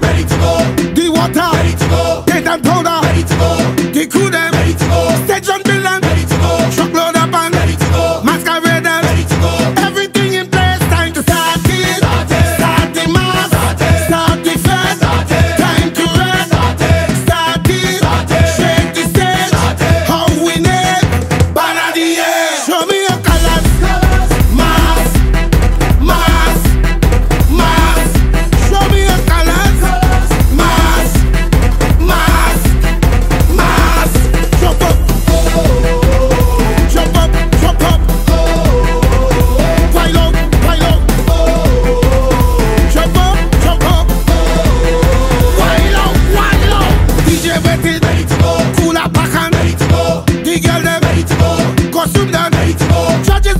ready to go Judges